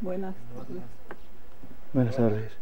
Buenas tardes. Buenas tardes.